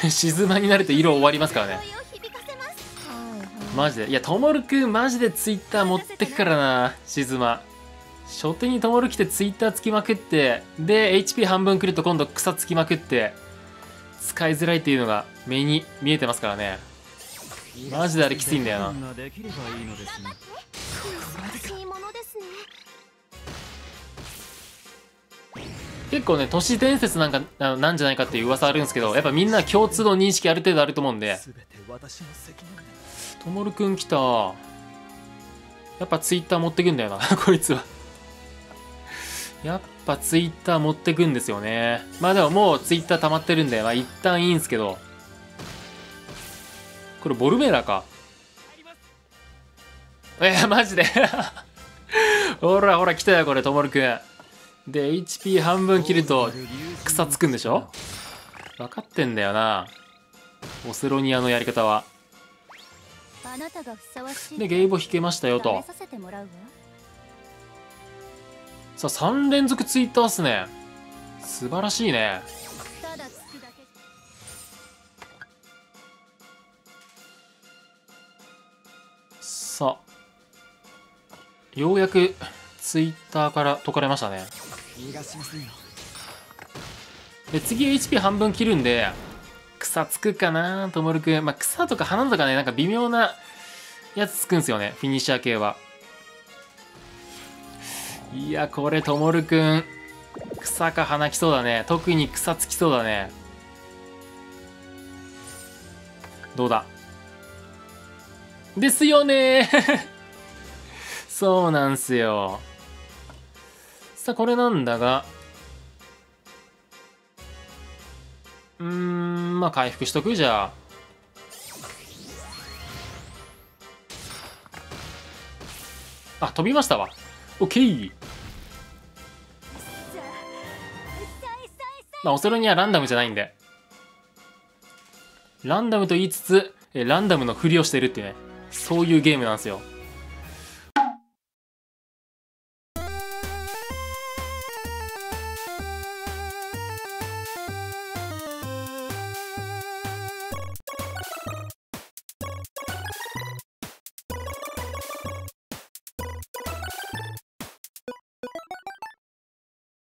静まになると色終わりますからね。マジで。いやともるくんマジでツイッター持ってくからな静ま。初手にともる来てツイッターつきまくってで HP 半分くると今度草つきまくって使いづらいっていうのが目に見えてますからね。マジであれきついんだよな結構ね都市伝説なんかなんじゃないかっていう噂あるんですけどやっぱみんな共通の認識ある程度あると思うんで。ともるくん来た。やっぱツイッター持ってくんだよな こいつは。やっぱツイッター持ってくんですよね。まあでももうツイッター溜まってるんでまあ一旦いいんすけど。これボルベーラか。えー、マジで？ほらほら来たよこれともるくん。で HP 半分切ると草つくんでしょ？分かってんだよな。オセロニアのやり方は。でゲイボ引けましたよと。さあ3連続ツイッターっすね。素晴らしいね。さあようやくツイッターから解かれましたね。逃がしませんよで次 HP 半分切るんで草つくかなともるくんまあ草とか花とかねなんか微妙なやつつくんすよねフィニッシャー系は。いやこれともるくん草か花きそうだね。特に草つきそうだね。どうだ？ですよね そうなんすよ。さあこれなんだがうーんまあ回復しとく？じゃあ。あ飛びましたわ。オッケーまあオセロにはランダムじゃないんで。ランダムと言いつつえランダムのふりをしてるってね。そういうゲームなんですよ。